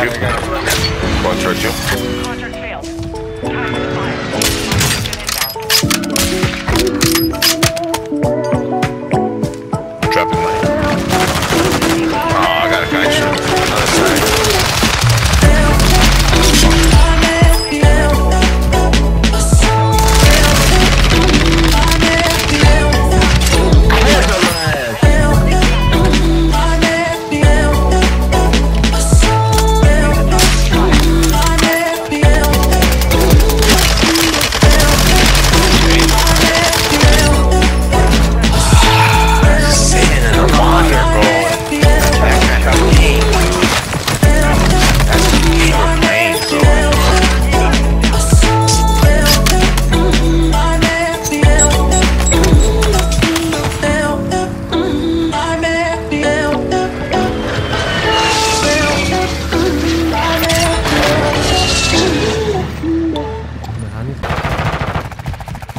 Ooh, got it, Charge got you. it, got it. One charge you. Contract failed.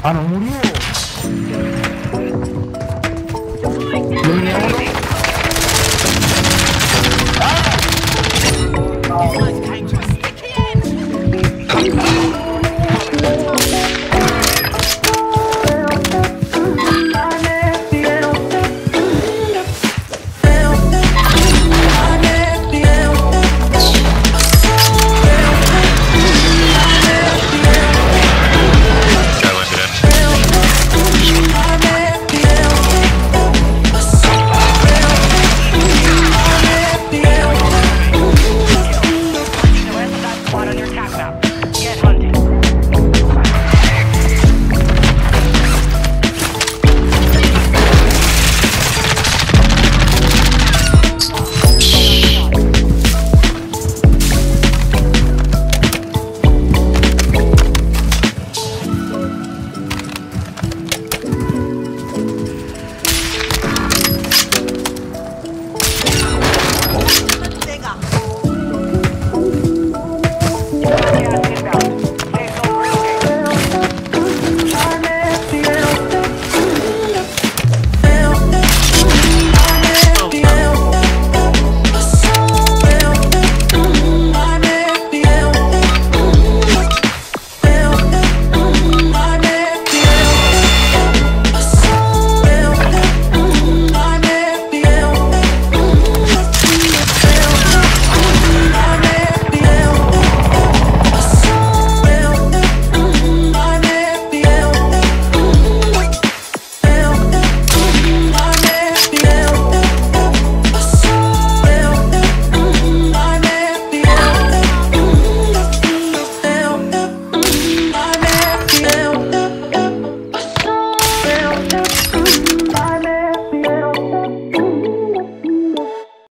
あの森を。